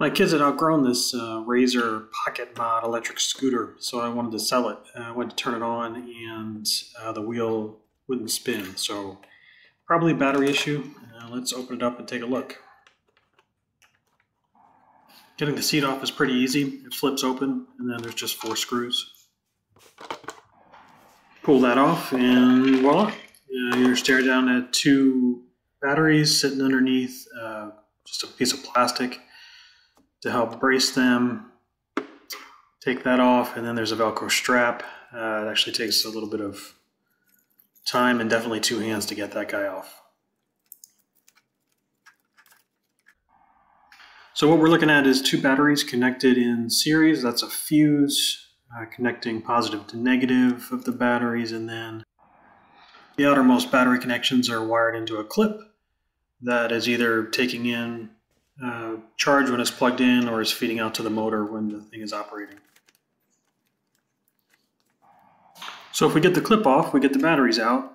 My kids had outgrown this uh, Razor Pocket Mod electric scooter, so I wanted to sell it. I went to turn it on, and uh, the wheel wouldn't spin. So, probably a battery issue. Uh, let's open it up and take a look. Getting the seat off is pretty easy. It flips open, and then there's just four screws. Pull that off, and voila! Uh, you're staring down at two batteries sitting underneath uh, just a piece of plastic to help brace them. Take that off, and then there's a Velcro strap. Uh, it actually takes a little bit of time and definitely two hands to get that guy off. So what we're looking at is two batteries connected in series. That's a fuse uh, connecting positive to negative of the batteries, and then the outermost battery connections are wired into a clip that is either taking in uh, charge when it's plugged in or is feeding out to the motor when the thing is operating. So if we get the clip off, we get the batteries out.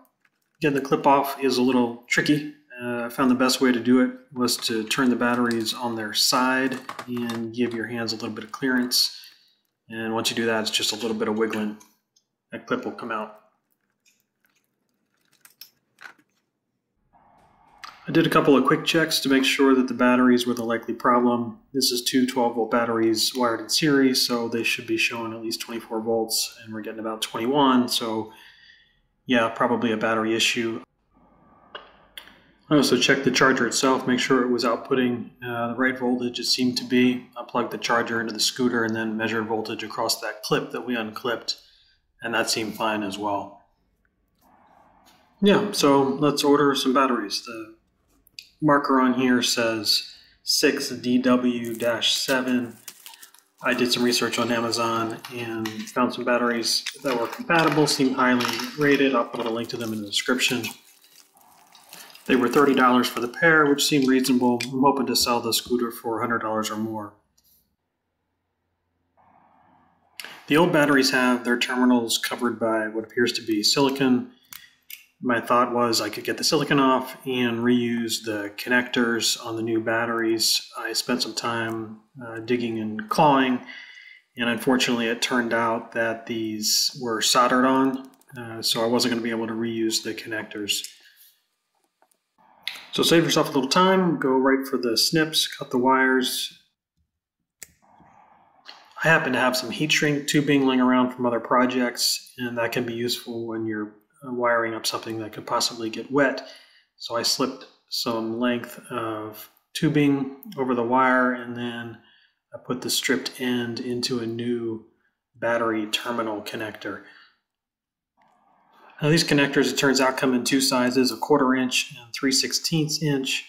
Getting the clip off is a little tricky. Uh, I found the best way to do it was to turn the batteries on their side and give your hands a little bit of clearance. And once you do that, it's just a little bit of wiggling. That clip will come out. I did a couple of quick checks to make sure that the batteries were the likely problem. This is two 12 volt batteries wired in series, so they should be showing at least 24 volts, and we're getting about 21, so yeah, probably a battery issue. I also checked the charger itself, make sure it was outputting uh, the right voltage it seemed to be. I plugged the charger into the scooter and then measured voltage across that clip that we unclipped, and that seemed fine as well. Yeah, so let's order some batteries. The marker on here says 6DW-7. I did some research on Amazon and found some batteries that were compatible, seemed highly rated. I'll put a link to them in the description. They were $30 for the pair, which seemed reasonable. I'm hoping to sell the scooter for $100 or more. The old batteries have their terminals covered by what appears to be silicon my thought was I could get the silicon off and reuse the connectors on the new batteries. I spent some time uh, digging and clawing, and unfortunately, it turned out that these were soldered on, uh, so I wasn't going to be able to reuse the connectors. So save yourself a little time, go right for the snips, cut the wires. I happen to have some heat shrink tubing laying around from other projects, and that can be useful when you're wiring up something that could possibly get wet. So I slipped some length of tubing over the wire and then I put the stripped end into a new battery terminal connector. Now these connectors, it turns out, come in two sizes, a quarter inch and 3 16ths inch.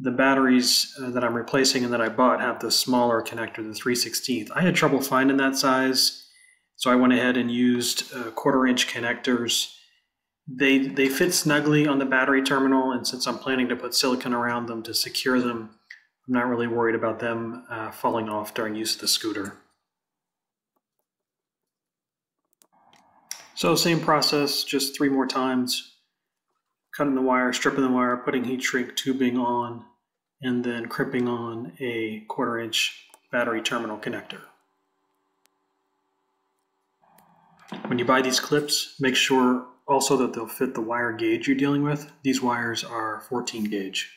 The batteries uh, that I'm replacing and that I bought have the smaller connector, the 3 16th. I had trouble finding that size, so I went ahead and used uh, quarter inch connectors they they fit snugly on the battery terminal, and since I'm planning to put silicon around them to secure them, I'm not really worried about them uh, falling off during use of the scooter. So same process, just three more times. Cutting the wire, stripping the wire, putting heat shrink tubing on, and then crimping on a quarter inch battery terminal connector. When you buy these clips, make sure also that they'll fit the wire gauge you're dealing with. These wires are 14 gauge.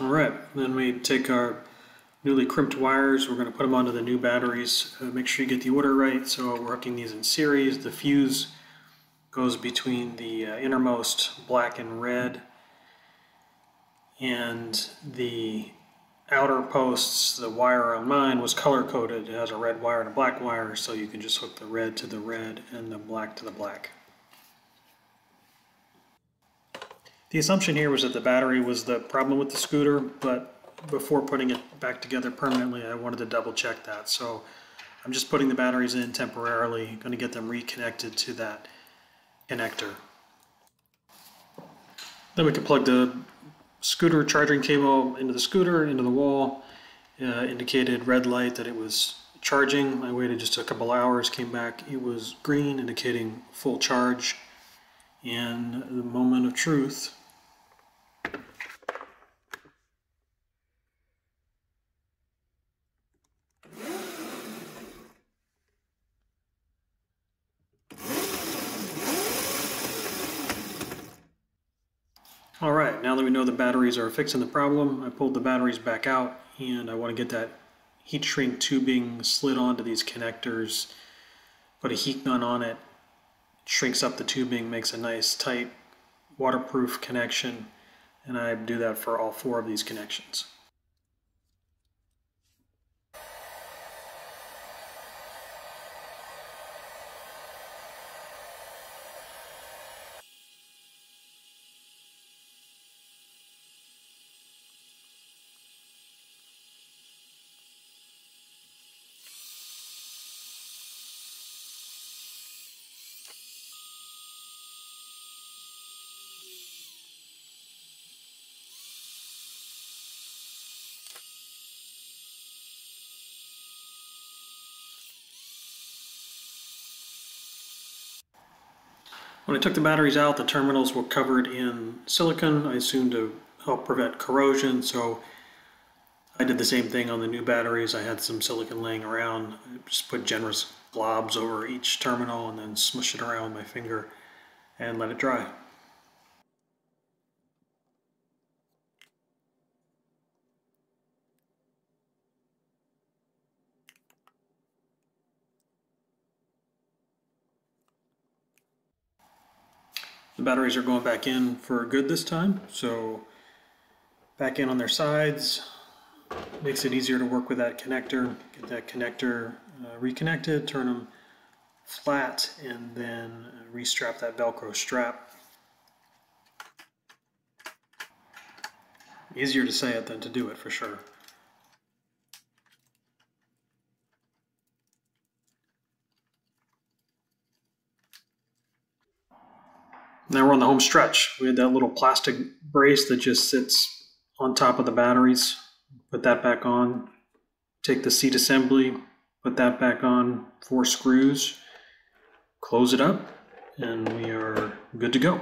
All right, then we take our newly crimped wires. We're going to put them onto the new batteries. Uh, make sure you get the order right. So we're hooking these in series. The fuse goes between the uh, innermost black and red and the outer posts, the wire on mine was color coded. It has a red wire and a black wire, so you can just hook the red to the red and the black to the black. The assumption here was that the battery was the problem with the scooter, but before putting it back together permanently, I wanted to double check that. So I'm just putting the batteries in temporarily, going to get them reconnected to that connector. Then we can plug the scooter charging cable into the scooter, into the wall, uh, indicated red light that it was charging. I waited just a couple hours, came back, it was green, indicating full charge. And the moment of truth. All right, now that we know the batteries are fixing the problem, I pulled the batteries back out and I want to get that heat shrink tubing slid onto these connectors, put a heat gun on it, shrinks up the tubing, makes a nice tight waterproof connection, and I do that for all four of these connections. When I took the batteries out, the terminals were covered in silicon, I assumed to help prevent corrosion, so I did the same thing on the new batteries. I had some silicon laying around. I just put generous globs over each terminal and then smush it around with my finger and let it dry. The batteries are going back in for good this time, so back in on their sides. Makes it easier to work with that connector. Get that connector uh, reconnected, turn them flat, and then restrap that Velcro strap. Easier to say it than to do it for sure. Now we're on the home stretch. We had that little plastic brace that just sits on top of the batteries. Put that back on. Take the seat assembly, put that back on, four screws, close it up, and we are good to go.